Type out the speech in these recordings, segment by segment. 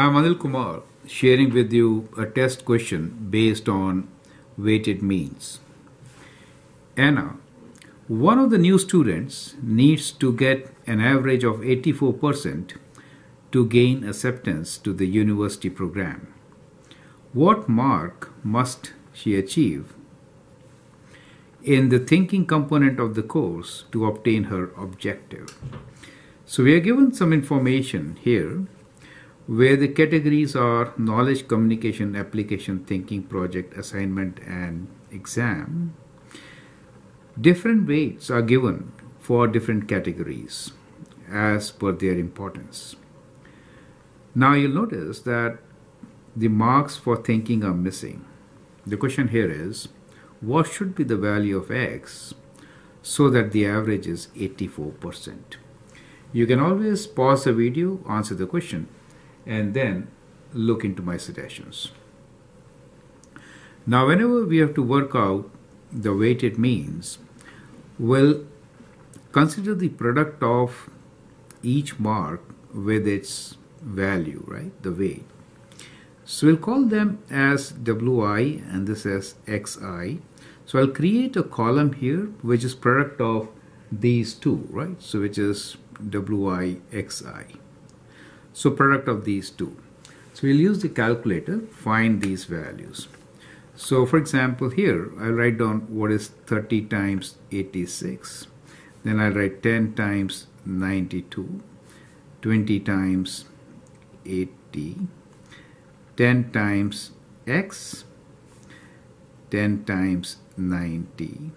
I'm Anil Kumar sharing with you a test question based on weighted means. Anna, one of the new students needs to get an average of 84% to gain acceptance to the university program. What mark must she achieve in the thinking component of the course to obtain her objective? So we are given some information here where the categories are knowledge, communication, application, thinking, project, assignment, and exam. Different weights are given for different categories as per their importance. Now you'll notice that the marks for thinking are missing. The question here is what should be the value of x so that the average is 84%? You can always pause the video, answer the question, and then look into my suggestions. Now, whenever we have to work out the weighted means, we'll consider the product of each mark with its value, right? The weight. So we'll call them as Wi and this as Xi. So I'll create a column here which is product of these two, right? So which is Wi Xi. So product of these two. So we'll use the calculator, find these values. So for example here, I'll write down what is 30 times 86. Then I'll write 10 times 92, 20 times 80, 10 times x, 10 times 90,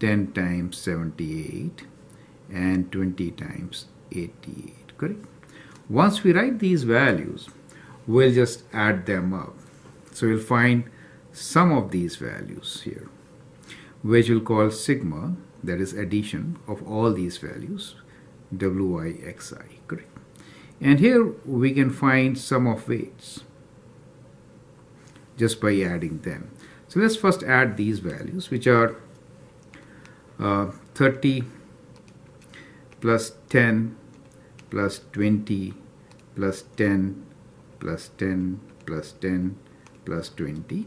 10 times 78, and 20 times 88, correct? Once we write these values, we'll just add them up. So we'll find sum of these values here, which we'll call sigma, that is addition of all these values, wixi, correct? And here we can find sum of weights just by adding them. So let's first add these values which are uh, 30 plus 10 plus 20 plus 10 plus 10 plus 10 plus 20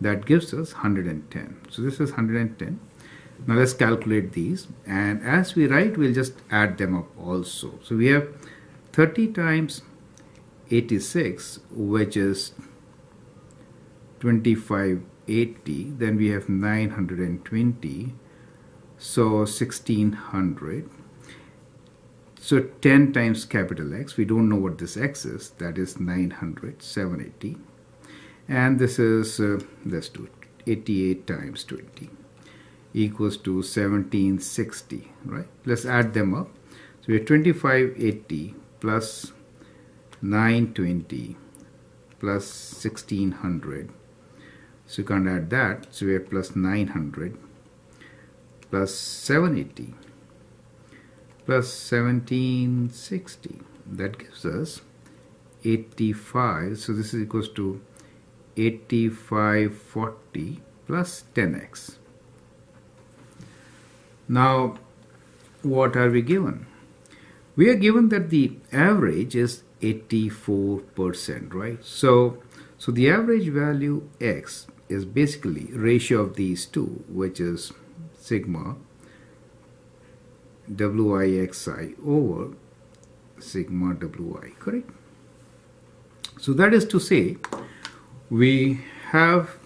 that gives us 110 so this is 110 now let's calculate these. And as we write we'll just add them up also. So we have 30 times 86 which is 2580 then we have 920 so 1600 so 10 times capital X we don't know what this X is that is 900 780 and this is uh, let's do it 88 times 20 equals to 1760 right? Let's add them up. So we have 2580 plus 920 plus 1600 so you can't add that. So we have plus 900 plus 780 plus 1760 that gives us 85 so this is equals to 8540 plus 10x now what are we given? We are given that the average is 84%, right? So, so the average value x is basically ratio of these two, which is sigma wixi over sigma wi, correct? So that is to say, we have,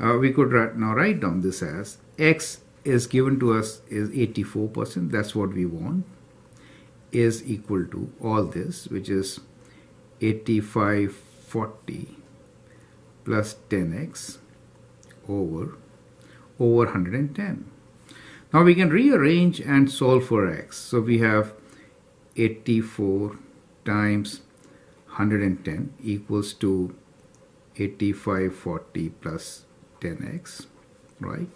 uh, we could now write down this as x is given to us is 84%, that's what we want is equal to all this which is 8540 plus 10x over over 110 now we can rearrange and solve for x. So we have 84 times 110 equals to 8540 plus 10x right?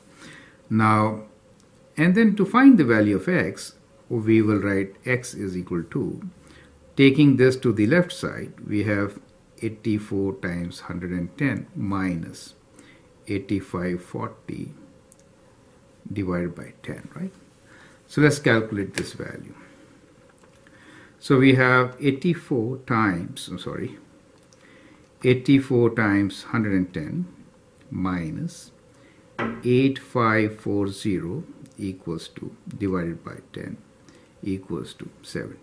Now and then to find the value of x we will write x is equal to, taking this to the left side, we have 84 times 110 minus 8540 divided by 10, right? So let's calculate this value. So we have 84 times, I'm sorry, 84 times 110 minus 8540 equals to divided by 10 equals to 70.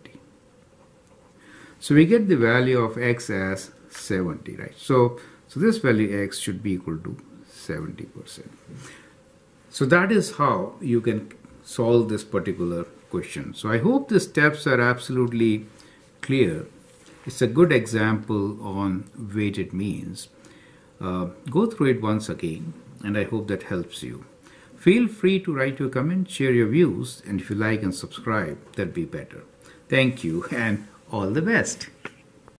So we get the value of x as 70, right? So, so this value x should be equal to 70%. So that is how you can solve this particular question. So I hope the steps are absolutely clear. It's a good example on weighted means. Uh, go through it once again and I hope that helps you. Feel free to write your comment, share your views, and if you like and subscribe, that'd be better. Thank you and all the best.